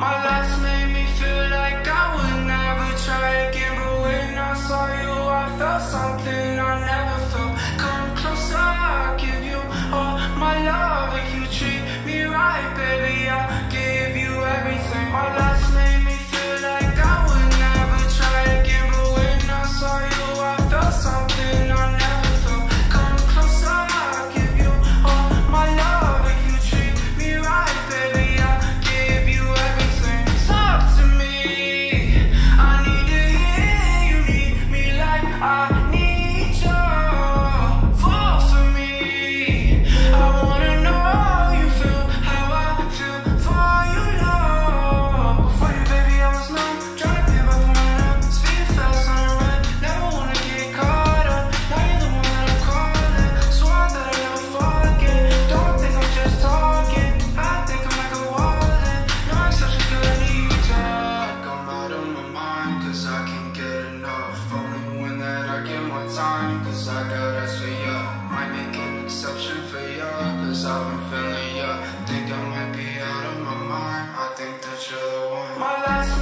My last made me feel like I would never try again But when I saw you I felt something I time Cause I got eyes for you Might make an exception for you Cause I've been feeling you Think I might be out of my mind. I think that you're the one. My last